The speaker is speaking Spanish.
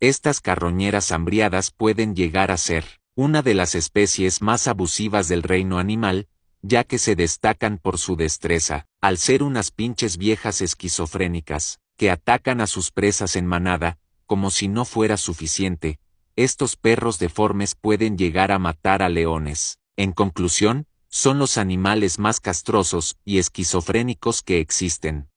Estas carroñeras hambriadas pueden llegar a ser una de las especies más abusivas del reino animal, ya que se destacan por su destreza, al ser unas pinches viejas esquizofrénicas, que atacan a sus presas en manada, como si no fuera suficiente, estos perros deformes pueden llegar a matar a leones. En conclusión, son los animales más castrosos y esquizofrénicos que existen.